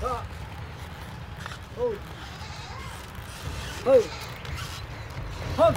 さおはい。はい。